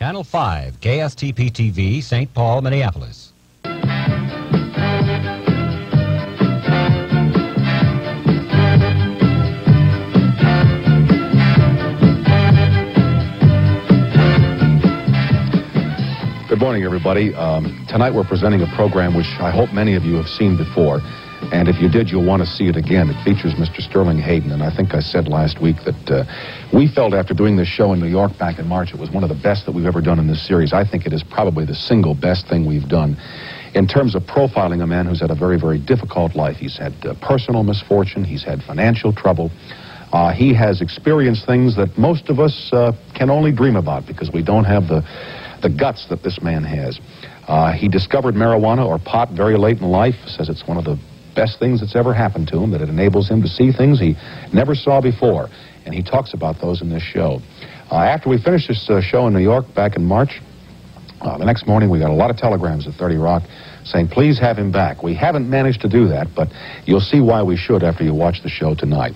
Channel 5, KSTP TV, St. Paul, Minneapolis. Good morning, everybody. Um, tonight we're presenting a program which I hope many of you have seen before. And if you did, you'll want to see it again. It features Mr. Sterling Hayden. And I think I said last week that uh, we felt after doing this show in New York back in March, it was one of the best that we've ever done in this series. I think it is probably the single best thing we've done in terms of profiling a man who's had a very, very difficult life. He's had uh, personal misfortune, he's had financial trouble. Uh, he has experienced things that most of us uh, can only dream about because we don't have the, the guts that this man has. Uh, he discovered marijuana or pot very late in life, says it's one of the best things that's ever happened to him, that it enables him to see things he never saw before. And he talks about those in this show. Uh, after we finished this uh, show in New York back in March, uh, the next morning we got a lot of telegrams at 30 Rock saying, please have him back. We haven't managed to do that, but you'll see why we should after you watch the show tonight.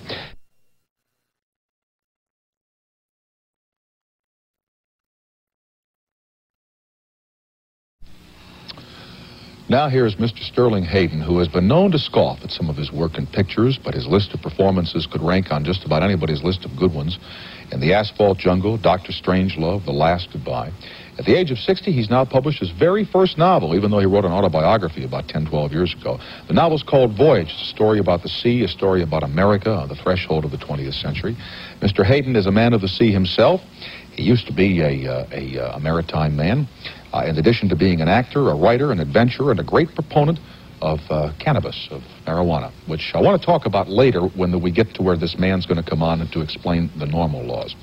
Now here is Mr. Sterling Hayden, who has been known to scoff at some of his work in pictures, but his list of performances could rank on just about anybody's list of good ones. In The Asphalt Jungle, Dr. Strangelove, The Last Goodbye. At the age of 60, he's now published his very first novel, even though he wrote an autobiography about 10, 12 years ago. The novel's called Voyage. It's a story about the sea, a story about America on the threshold of the 20th century. Mr. Hayden is a man of the sea himself. He used to be a, uh, a, uh, a maritime man. Uh, in addition to being an actor, a writer, an adventurer, and a great proponent of uh, cannabis, of marijuana, which I want to talk about later when we get to where this man's going to come on and to explain the normal laws,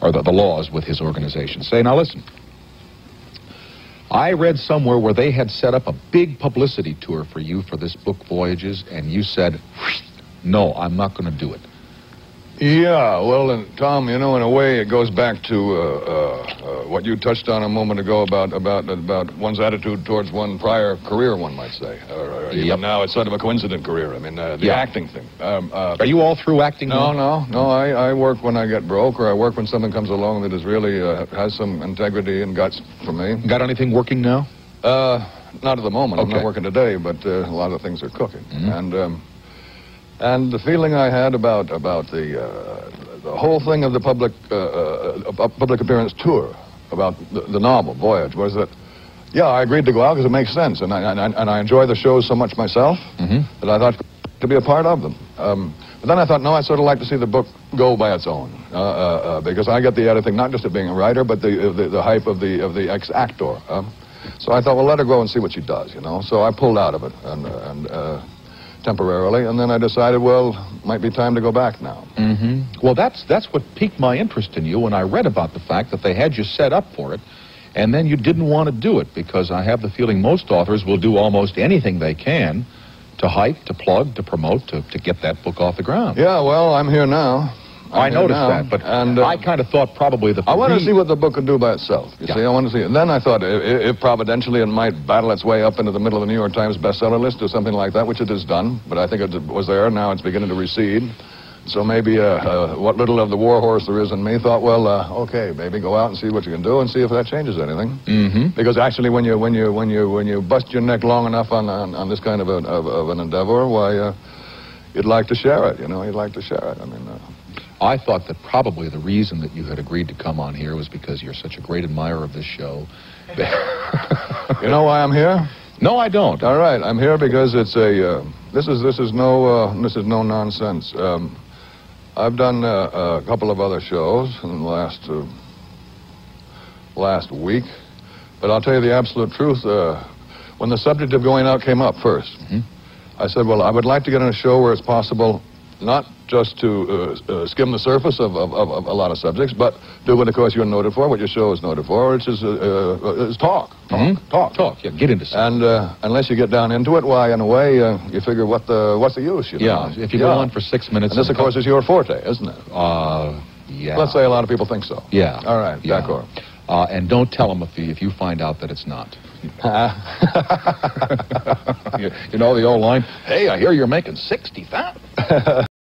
or the, the laws with his organization. Say, now listen. I read somewhere where they had set up a big publicity tour for you for this book, Voyages, and you said, no, I'm not going to do it. Yeah, well, and Tom, you know, in a way, it goes back to uh, uh, uh, what you touched on a moment ago about about about one's attitude towards one prior career, one might say. Or, or even Yep. now, it's sort of a coincident career. I mean, uh, the acting thing. Um, uh, Are you all through acting no, now? no, no. I, I work when I get broke, or I work when something comes along that is really uh, has some integrity and guts for me. Got anything working now? Uh, not at the moment. I'm not working today, but uh, a lot of things are cooking. Mhm. And um, and the feeling I had about about the uh, the whole thing of the public uh, uh, uh, public appearance tour about the, the novel Voyage was that. Yeah, I agreed to go out because it makes sense, and I, and, I, and I enjoy the shows so much myself Mhm. that I thought to be a part of them. Um, but then I thought, no, I'd sort of like to see the book go by its own, uh, uh, uh, because I get the other thing, not just of being a writer, but the, uh, the, the hype of the, of the ex-actor. Um, so I thought, well, let her go and see what she does, you know. So I pulled out of it and, uh, and uh, temporarily, and then I decided, well, might be time to go back now. Mm-hmm. Well, that's that's what piqued my interest in you when I read about the fact that they had you set up for it, and then you didn't want to do it because I have the feeling most authors will do almost anything they can to hype, to plug, to promote, to, to get that book off the ground. Yeah, well, I'm here now. I'm I noticed now, that, but and, uh, I kind of thought probably the I want to see what the book could do by itself. You Yeah. see, I want to see it. Then I thought, if, if providentially it might battle its way up into the middle of the New York Times bestseller list or something like that, which it has done, but I think it was there. Now it's beginning to recede. So maybe uh, uh, what little of the war horse there is in me thought, well, uh, okay, baby, go out and see what you can do and see if that changes anything. Mm-hmm. Because actually, when you when you when you when you bust your neck long enough on on, on this kind of, a, of of an endeavor, why, uh, you'd like to share it. You know, you'd like to share it. I mean. I thought that probably the reason that you had agreed to come on here was because you're such a great admirer of this show. you know why I'm here? no, I don't. All right, I'm here because it's a. Uh, this is this is no uh, this is no nonsense. Um, I've done uh, a couple of other shows in the last uh, last week, but I'll tell you the absolute truth. Uh, when the subject of going out came up 1st Mhm. I said, well, I would like to get on a show where it's possible not just to uh, uh, skim the surface of, of, of, of a lot of subjects, but do what, of course, you're noted for, what your show is noted for, which is, uh, uh, is talk, talk, Mhm. talk, Talk. Yeah, get into something. and uh, unless you get down into it, why, in a way, uh, you figure what the what's the use? You know? yeah, if you go on for six minutes. And this, of course, is your forte, isn't it? Uh, yeah. Let's say a lot of people think so. Yeah. All right, Yeah. d'accord. Uh, and don't tell them if you, if you find out that it's not. you, you know the old line, hey, I hear you're making 60000